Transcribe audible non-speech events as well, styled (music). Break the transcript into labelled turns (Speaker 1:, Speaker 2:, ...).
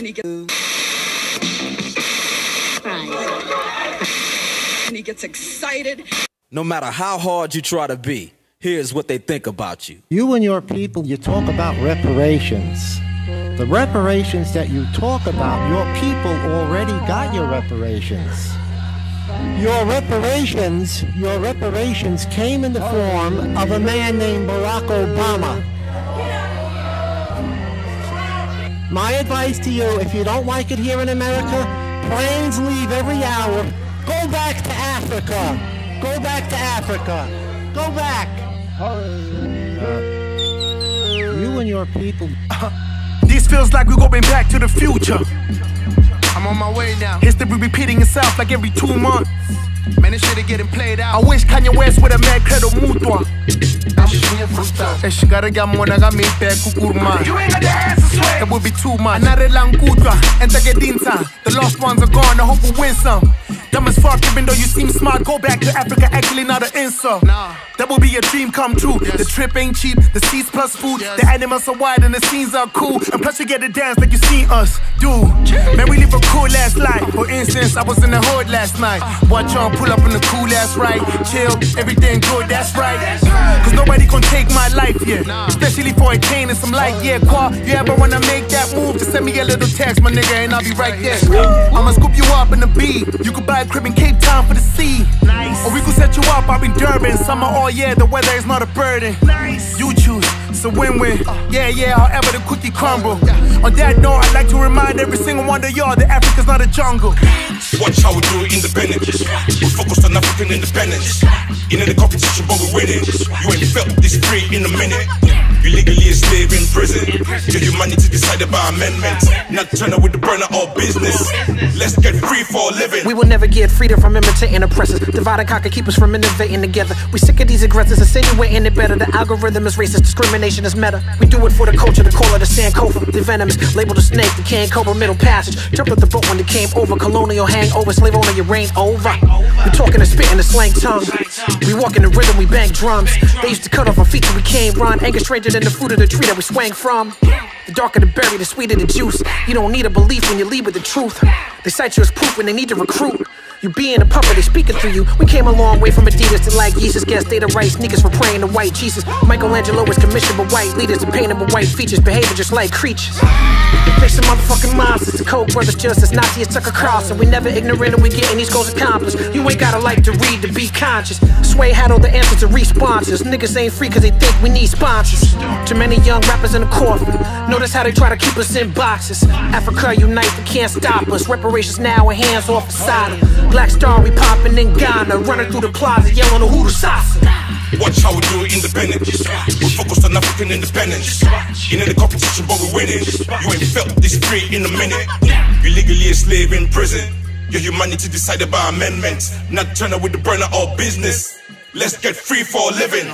Speaker 1: and he gets and he gets excited.
Speaker 2: No matter how hard you try to be, here's what they think about you.
Speaker 3: You and your people, you talk about reparations. The reparations that you talk about, your people already got your reparations. Your reparations, your reparations came in the form of a man named Barack Obama. My advice to you, if you don't like it here in America, planes leave every hour. Go back to Africa. Go back to Africa. Go back. You and your people. (laughs)
Speaker 4: This feels like we're going back to the future. I'm on my way now. History repeating itself like every two months. Man, this shit is getting played out. I wish Kanye West would have made credo mutua. Eshikarega me mite kukurma It would be too much anarela nkutwa entekedinta the lost ones are gone i hope we win some Dumb as fuck, even though you seem smart. Go back to Africa, actually not an insult. Nah. That will be a dream come true. Yes. The trip ain't cheap, the seats plus food. Yes. The animals are wide and the scenes are cool. And plus, you get to dance like you seen us do. Man, we live a cool ass life. For instance, I was in the hood last night. Watch on pull up in the cool ass ride. Chill, everything good, that's right. Cause nobody can take my life yet. Especially for a chain and some light, yeah. Qua, you ever wanna make that move? Just send me a little text, my nigga, and I'll be right there. I'ma scoop you up in the beat. You could buy a crib in Cape Town for the sea. Nice. Or we could set you up up in Durban. Summer oh, all year, the weather is not a burden. Nice. You choose, it's a win-win. Yeah, yeah, however the cookie crumble. On that note, I'd like to remind every single one of y'all that Africa's not a jungle.
Speaker 5: Watch how we do it independent. We focused on African independence. In the competition, but we're winning. You ain't felt this free in a minute. You legally a slave in prison. Your humanity decided by amendment. Not with the burner business. Let's get free for a living.
Speaker 6: We will never get freedom from imitating oppressors. Divide and keep us from innovating together. We sick of these aggressors insinuating it better. The algorithm is racist, discrimination is meta. We do it for the culture, the call of the Sankofa. The venomous, labeled a snake, the can cobra, middle passage. Jumped off the boat when it came over. Colonial hangover, slave owner, your reign over. We talking and spitting the slang tongue. We walk in the rhythm, we bang drums. They used to cut off our feet so we can't run. Anger stranger than the fruit of the tree that we swang from. The darker the berry, the sweeter the juice. You don't need a belief when you lead with the truth. They cite you as proof when they need to recruit. You being a puppet, they speaking through you. We came a long way from Adidas to like Jesus. Guess they the right sneakers for praying to white Jesus. Michelangelo was commissioned by white leaders to paint them with white features, behaving just like creatures. They some Koch brothers just as Nazi as Tucker Carlson. We never ignorant and we getting these goals accomplished. You ain't gotta like to read to be conscious. Sway had all the answers to responses. Niggas ain't free cause they think we need sponsors. Too many young rappers in the coffin. Notice how they try to keep us in boxes. Africa unite, they can't stop us. Reparations now and hands off the side. Of. Black Star, we popping in Ghana. Running through the plaza, yelling the Uhuru Sasa.
Speaker 5: Watch how we do it independent. We focused on African independence. In the competition, but we're winning. You ain't felt this free in a minute. You legally a slave in prison. Your humanity decided by amendments. Not up with the burner or business. Let's get free for a living.